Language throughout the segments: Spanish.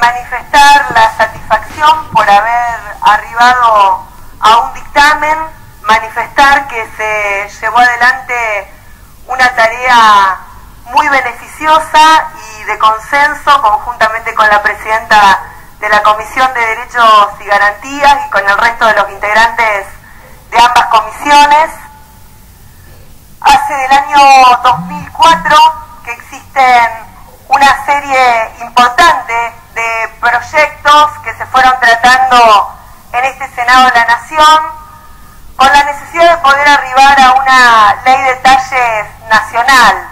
manifestar la satisfacción por haber arribado a un dictamen, manifestar que se llevó adelante una tarea muy beneficiosa y de consenso conjuntamente con la presidenta de la Comisión de Derechos y Garantías y con el resto de los integrantes de ambas comisiones. Hace del año 2004 que existen una serie importante de proyectos que se fueron tratando en este Senado de la Nación, con la necesidad de poder arribar a una ley de talles nacional.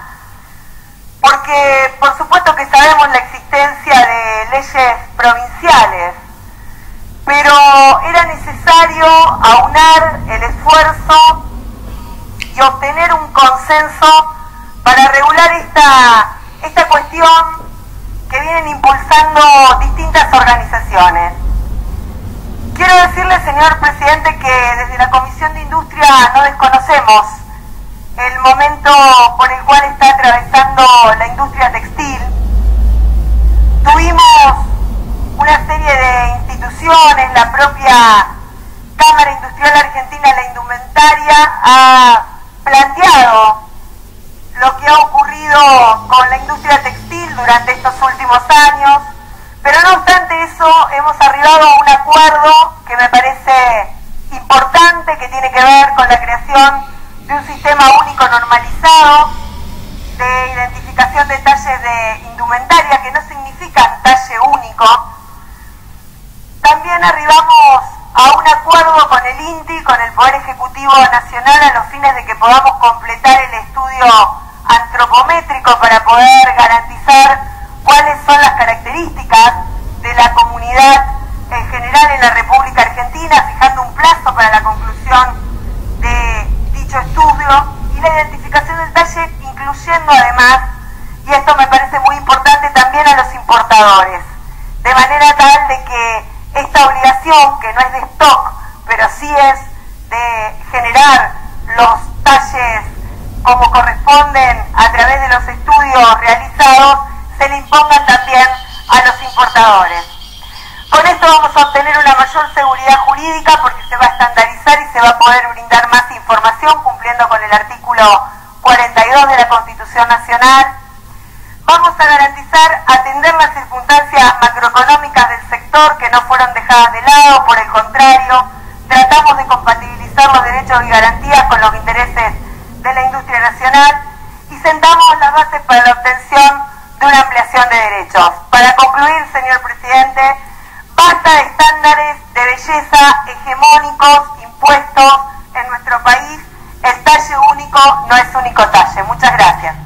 Porque por supuesto que sabemos la existencia de leyes provinciales, pero era necesario aunar el esfuerzo y obtener un consenso para regular esta esta cuestión que vienen impulsando distintas organizaciones. Quiero decirle, señor presidente, que desde la Comisión de Industria no desconocemos el momento por el cual está atravesando la industria textil. Tuvimos una serie de instituciones, la propia Cámara Industrial Argentina, la indumentaria, ha planteado lo que ha ocurrido con la industria textil durante estos últimos años, pero no obstante eso hemos arribado a un acuerdo que me parece importante, que tiene que ver con la creación de un sistema único normalizado de identificación de talles de indumentaria, que no significa talle único. También arribamos a un acuerdo con el INTI, con el Poder Ejecutivo Nacional, a los fines de que podamos completar el estudio antropométrico para poder garantizar cuáles son las características de la comunidad en general en la República Argentina, fijando un plazo para la conclusión de dicho estudio y la identificación del talle, incluyendo además, y esto me parece muy importante, también a los importadores, de manera tal de que esta obligación, que no es de stock, pero sí es de generar los talles como corresponden a través de los estudios realizados, se le impongan también a los importadores. Con esto vamos a obtener una mayor seguridad jurídica porque se va a estandarizar y se va a poder brindar más información cumpliendo con el artículo 42 de la Constitución Nacional. Vamos a garantizar atender las circunstancias macroeconómicas del sector que no fueron dejadas de lado, por el contrario, tratamos de compatibilizar los derechos y garantías con los intereses y sentamos las bases para la obtención de una ampliación de derechos. Para concluir, señor presidente, basta de estándares de belleza hegemónicos impuestos en nuestro país. El talle único no es único talle. Muchas gracias.